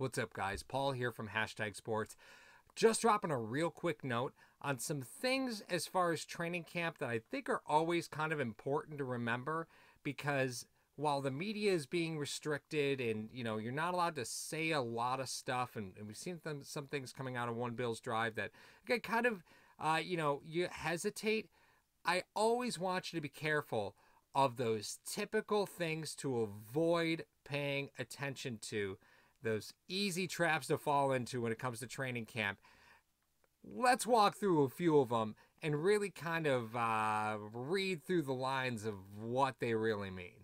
What's up, guys? Paul here from Hashtag Sports. Just dropping a real quick note on some things as far as training camp that I think are always kind of important to remember because while the media is being restricted and you know you're not allowed to say a lot of stuff and, and we've seen some things coming out of One Bills Drive that again kind of uh, you know you hesitate i always want you to be careful of those typical things to avoid paying attention to those easy traps to fall into when it comes to training camp let's walk through a few of them and really kind of uh, read through the lines of what they really mean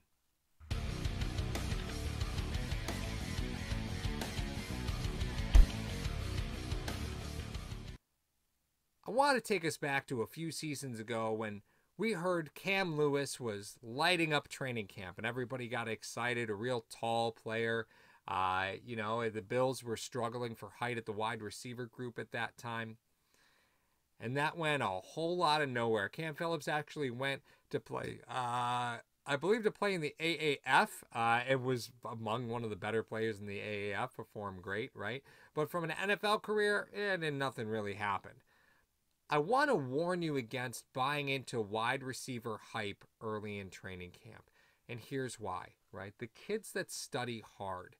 I want to take us back to a few seasons ago when we heard Cam Lewis was lighting up training camp and everybody got excited. A real tall player. Uh, you know, the Bills were struggling for height at the wide receiver group at that time. And that went a whole lot of nowhere. Cam Phillips actually went to play, uh, I believe, to play in the AAF. Uh, it was among one of the better players in the AAF, performed great, right? But from an NFL career, eh, then nothing really happened. I want to warn you against buying into wide receiver hype early in training camp. And here's why, right? The kids that study hard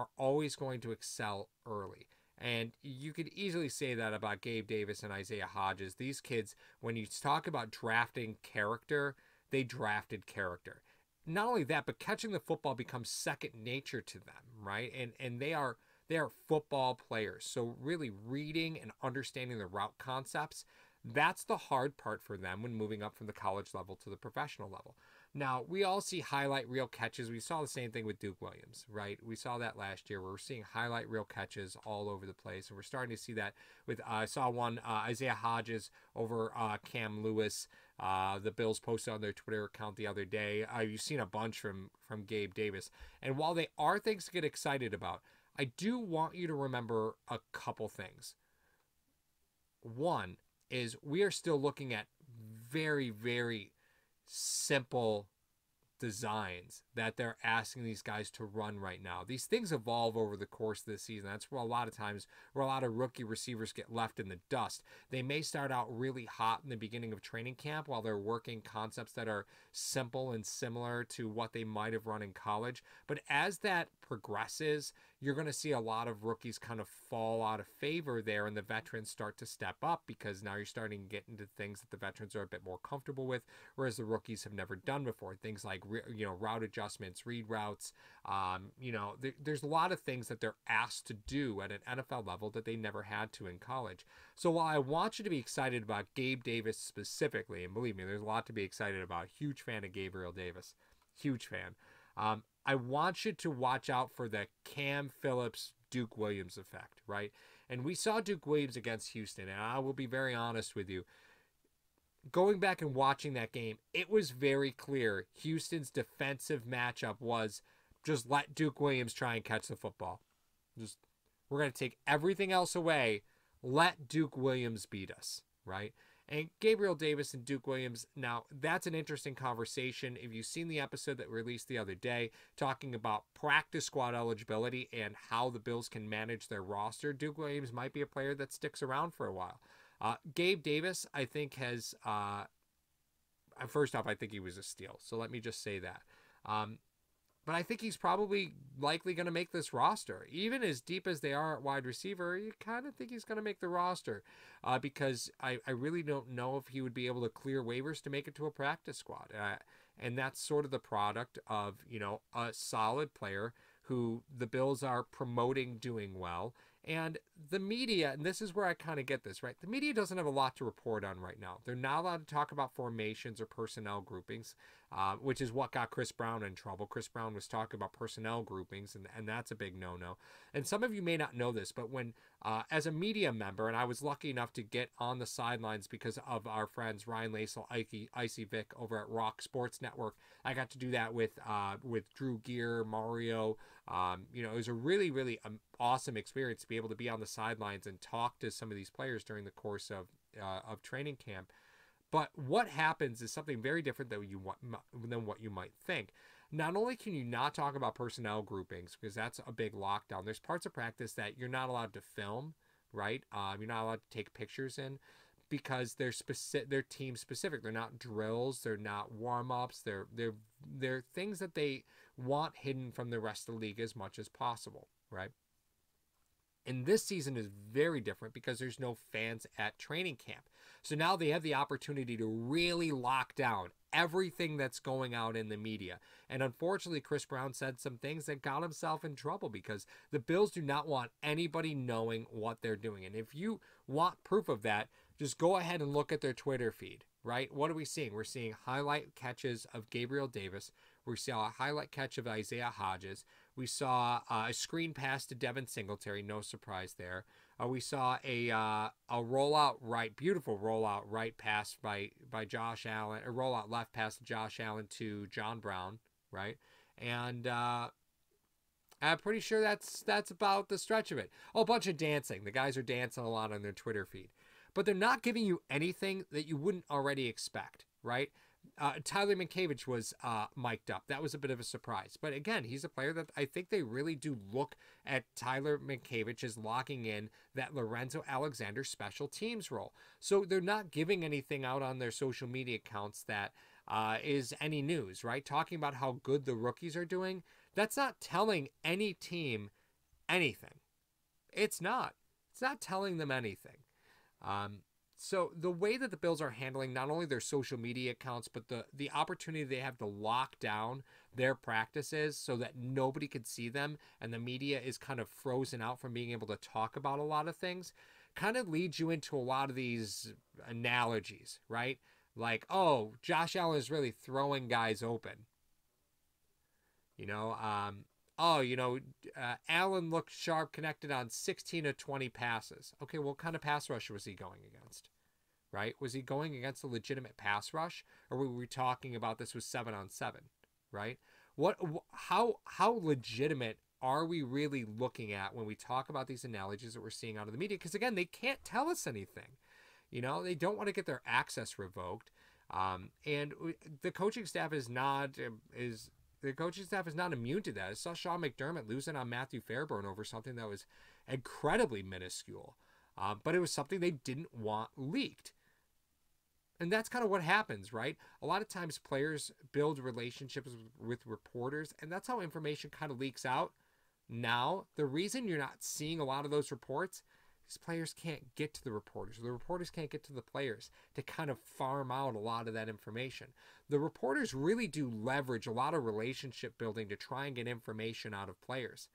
are always going to excel early. And you could easily say that about Gabe Davis and Isaiah Hodgins. These kids, when you talk about drafting character, they drafted character. Not only that, but catching the football becomes second nature to them, right? And and they are they are football players. So, really reading and understanding the route concepts, that's the hard part for them when moving up from the college level to the professional level. Now, we all see highlight reel catches. We saw the same thing with Duke Williams, right? We saw that last year. We're seeing highlight reel catches all over the place. And we're starting to see that with, uh, I saw one, uh, Isaiah Hodgins over uh, Cam Lewis. Uh, the Bills posted on their Twitter account the other day. Uh, you've seen a bunch from, from Gabe Davis. And while they are things to get excited about, I do want you to remember a couple things. One is we are still looking at very, very simple designs that they're asking these guys to run right now. These things evolve over the course of the season. That's where a lot of times where a lot of rookie receivers get left in the dust. They may start out really hot in the beginning of training camp while they're working concepts that are simple and similar to what they might have run in college. But as that progresses, you're going to see a lot of rookies kind of fall out of favor there and the veterans start to step up because now you're starting to get into things that the veterans are a bit more comfortable with whereas the rookies have never done before things like you know route read routes um, you know there, there's a lot of things that they're asked to do at an nfl level that they never had to in college so while i want you to be excited about gabe davis specifically and believe me there's a lot to be excited about huge fan of gabriel davis huge fan um, I want you to watch out for the Cam Phillips Duke Williams effect, right? And we saw Duke Williams against Houston, and I will be very honest with you. Going back and watching that game, it was very clear Houston's defensive matchup was just let Duke Williams try and catch the football. Just we're going to take everything else away. Let Duke Williams beat us, right? And Gabriel Davis and Duke Williams, now that's an interesting conversation. If you've seen the episode that released the other day talking about practice squad eligibility and how the Bills can manage their roster, Duke Williams might be a player that sticks around for a while. Uh, Gabe Davis, I think, has. Uh, first off, I think he was a steal. So let me just say that. Um, but I think he's probably likely going to make this roster. Even as deep as they are at wide receiver, you kind of think he's going to make the roster uh, because I, I really don't know if he would be able to clear waivers to make it to a practice squad. Uh, and that's sort of the product of, you know, a solid player who the Bills are promoting doing well and the media, and this is where I kind of get this, right? The media doesn't have a lot to report on right now. They're not allowed to talk about formations or personnel groupings, uh, which is what got Chris Brown in trouble. Chris Brown was talking about personnel groupings, and, and that's a big no no. And some of you may not know this, but when, uh, as a media member, and I was lucky enough to get on the sidelines because of our friends Ryan Lasel, Ike, Icy Vic over at Rock Sports Network, I got to do that with, uh, with Drew Gear, Mario. Um, you know, it was a really, really um, awesome experience to be able to be on the sidelines and talk to some of these players during the course of uh, of training camp. But what happens is something very different than you want, than what you might think. not only can you not talk about personnel groupings because that's a big lockdown, there's parts of practice that you're not allowed to film, right? Um, you're not allowed to take pictures in because they're specific, they're team specific. They're not drills, they're not warm ups, they're they're they're things that they want hidden from the rest of the league as much as possible, right? And this season is very different because there's no fans at training camp. So now they have the opportunity to really lock down everything that's going out in the media. And unfortunately, Chris Brown said some things that got himself in trouble because the Bills do not want anybody knowing what they're doing. And if you want proof of that, just go ahead and look at their Twitter feed, right? What are we seeing? We're seeing highlight catches of Gabriel Davis. We saw a highlight catch of Isaiah Hodgins. We saw uh, a screen pass to Devin Singletary, no surprise there. Uh, we saw a uh, a rollout right, beautiful rollout right pass by by Josh Allen, a rollout left pass to Josh Allen to John Brown, right? And uh, I'm pretty sure that's that's about the stretch of it. Oh, a bunch of dancing. The guys are dancing a lot on their Twitter feed, but they're not giving you anything that you wouldn't already expect, right? Uh, Tyler Matakevich was uh, mic'd up. That was a bit of a surprise. But again, he's a player that I think they really do look at Tyler Matakevich as locking in that Lorenzo Alexander special teams role. So they're not giving anything out on their social media accounts that uh, is any news, right? Talking about how good the rookies are doing. That's not telling any team anything. It's not. It's not telling them anything. Um, so the way that the Bills are handling not only their social media accounts, but the the opportunity they have to lock down their practices so that nobody could see them and the media is kind of frozen out from being able to talk about a lot of things, kind of leads you into a lot of these analogies, right? Like, oh, Josh Allen is really throwing guys open. You know, um, oh, you know, uh, Allen looked sharp connected on 16 of 20 passes. Okay, what kind of pass rusher was he going against? Right? Was he going against a legitimate pass rush, or were we talking about this was seven on seven? Right? What? How? How legitimate are we really looking at when we talk about these analogies that we're seeing out of the media? Because again, they can't tell us anything. You know, they don't want to get their access revoked. Um, and the coaching staff is not is the coaching staff is not immune to that. I saw Sean McDermott losing on Matthew Fairburn over something that was incredibly minuscule, uh, but it was something they didn't want leaked. And that's kind of what happens, right? A lot of times players build relationships with reporters, and that's how information kind of leaks out. Now, the reason you're not seeing a lot of those reports these players can't get to the reporters. The reporters can't get to the players to kind of farm out a lot of that information. The reporters really do leverage a lot of relationship building to try and get information out of players.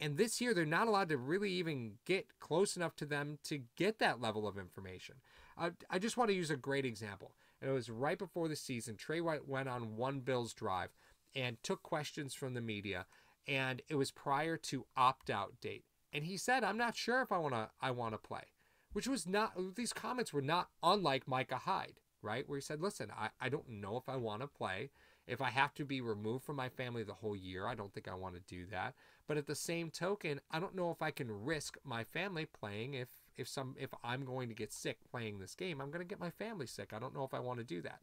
And this year, they're not allowed to really even get close enough to them to get that level of information. I just want to use a great example. And it was right before the season. Trey White went on one Bills drive and took questions from the media. And it was prior to opt out date and he said, "I'm not sure if I want to I want to play," which was not these comments were not unlike Micah Hyde, right? Where he said, "Listen, I, I don't know if I want to play. If I have to be removed from my family the whole year, I don't think I want to do that. But at the same token, I don't know if I can risk my family playing if if some if I'm going to get sick playing this game, I'm going to get my family sick. I don't know if I want to do that."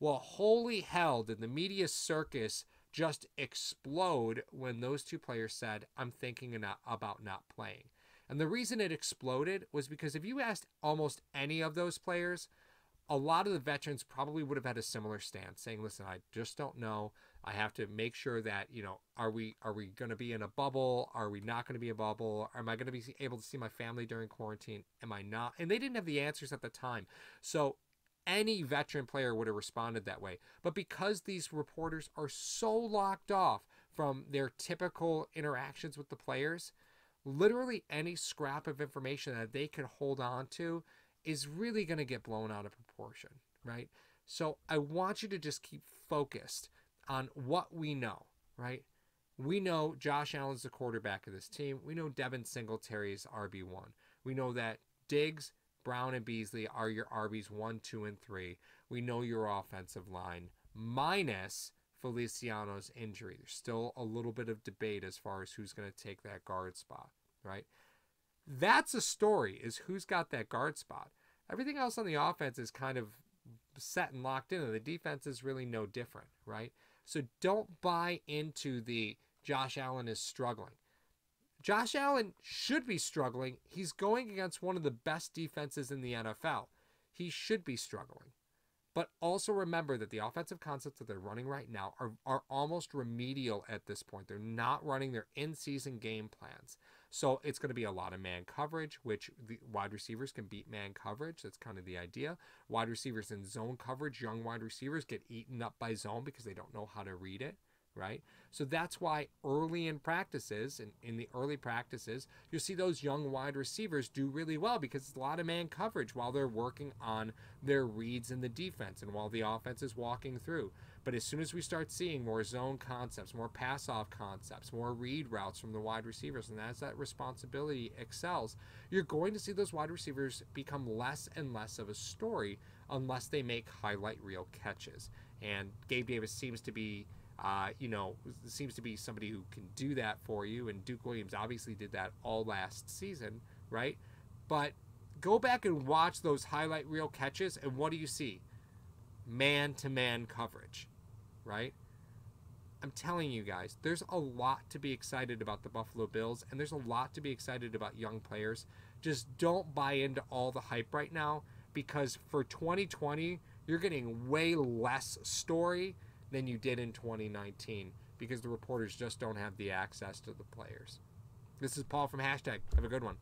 Well, holy hell, did the media circus just explode when those two players said, I'm thinking about not playing. And the reason it exploded was because if you asked almost any of those players, a lot of the veterans probably would have had a similar stance saying, listen, I just don't know. I have to make sure that, you know, are we are we going to be in a bubble? Are we not going to be a bubble? Am I going to be able to see my family during quarantine? Am I not? And they didn't have the answers at the time. So any veteran player would have responded that way. But because these reporters are so locked off from their typical interactions with the players, literally any scrap of information that they can hold on to is really going to get blown out of proportion, right? So I want you to just keep focused on what we know, right? We know Josh Allen's the quarterback of this team. We know Devin Singletary's RB1. We know that Diggs Brown and Beasley are your RBs one, two, and three. We know your offensive line, minus Feliciano's injury. There's still a little bit of debate as far as who's going to take that guard spot, right? That's a story, is who's got that guard spot. Everything else on the offense is kind of set and locked in, and the defense is really no different, right? So don't buy into the Josh Allen is struggling. Josh Allen should be struggling. He's going against one of the best defenses in the NFL. He should be struggling. But also remember that the offensive concepts that they're running right now are, are almost remedial at this point. They're not running their in season game plans. So it's going to be a lot of man coverage, which the wide receivers can beat man coverage. That's kind of the idea. Wide receivers in zone coverage, young wide receivers get eaten up by zone because they don't know how to read it right? So that's why early in practices and in the early practices, you'll see those young wide receivers do really well because it's a lot of man coverage while they're working on their reads in the defense and while the offense is walking through. But as soon as we start seeing more zone concepts, more pass off concepts, more read routes from the wide receivers, and as that responsibility excels, you're going to see those wide receivers become less and less of a story unless they make highlight reel catches. And Gabe Davis seems to be uh, you know, seems to be somebody who can do that for you. And Duke Williams obviously did that all last season, right? But go back and watch those highlight reel catches, and what do you see? Man to man coverage, right? I'm telling you guys, there's a lot to be excited about the Buffalo Bills, and there's a lot to be excited about young players. Just don't buy into all the hype right now because for 2020, you're getting way less story than you did in 2019 because the reporters just don't have the access to the players. This is Paul from Hashtag. Have a good one.